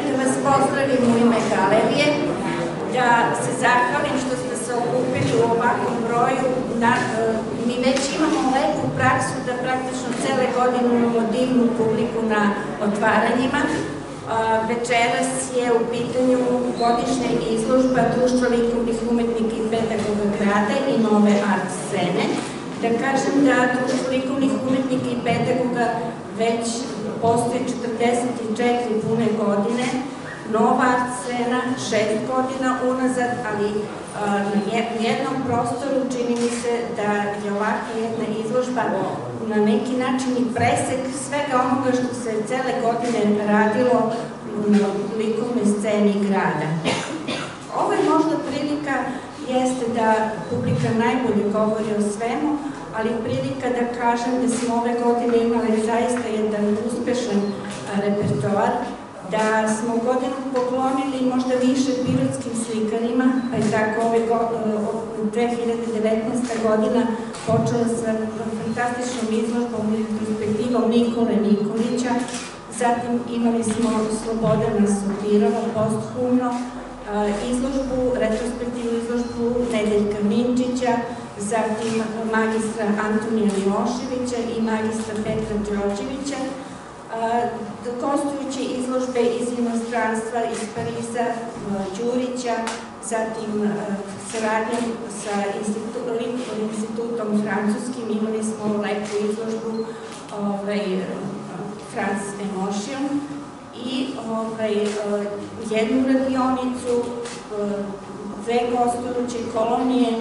želim da vas pozdravim u ime galerije, da se zahvalim što ste se okupili u ovakvom broju. Na, e, mi već imamo lepu praksu da praktično cele godine imamo divnu publiku na otvaranjima. Večeras je u pitanju godišnja izložba Društva likovnih umetnika i pedagoga grada i nove art scene. Da kažem da Društvo likovnih umetnika i pedagoga već postoji 44 pune godine, nova scena, šest godina unazad, ali na jednom prostoru čini mi se da je ovakva jedna izložba na neki način i presek svega onoga što se cele godine radilo na likovnoj sceni grada. Ovo je možda prilika jeste da publika najbolje govori o svemu, ali prilika da kažem da smo ove godine imali zaista jedan uspešan repertoar, da smo godinu poklonili možda više pirotskim slikarima, pa je tako ove 2019. godina počela sa fantastičnom izložbom i perspektivom Nikole Nikolića, zatim imali smo Slobodana Sotirova posthumno, izložbu, retrospektivnu izložbu Nedeljka Minčića, zatim magistra Antonija Miloševića i magistra Petra Đorđevića, konstrujući izložbe iz inostranstva, iz Pariza, Đurića, zatim saradnjom sa institutom francuskim. Imali smo lepu izložbu ovaj, France Emotion i ovaj, jednu radionicu, dve gostujuće kolonije,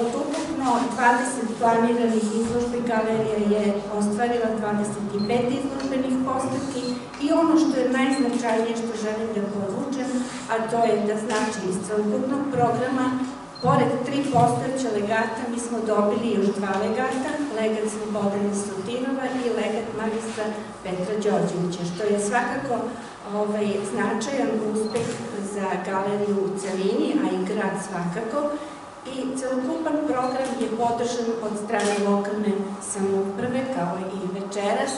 Od ukupno 20 planiranih izložbi galerija je ostvarila 25 izložbenih postavki i ono što je najznačajnije što želim da povučem, a to je da znači iz celokupnog programa Pored tri postojeća legata, mi smo dobili još dva legata, legat Slobodana Sotinova i legat magistra Petra Đorđevića, što je svakako ovaj, značajan uspeh za galeriju u celini, a i grad svakako, i celokupan program je podržan od strane lokalne samouprave kao i večeras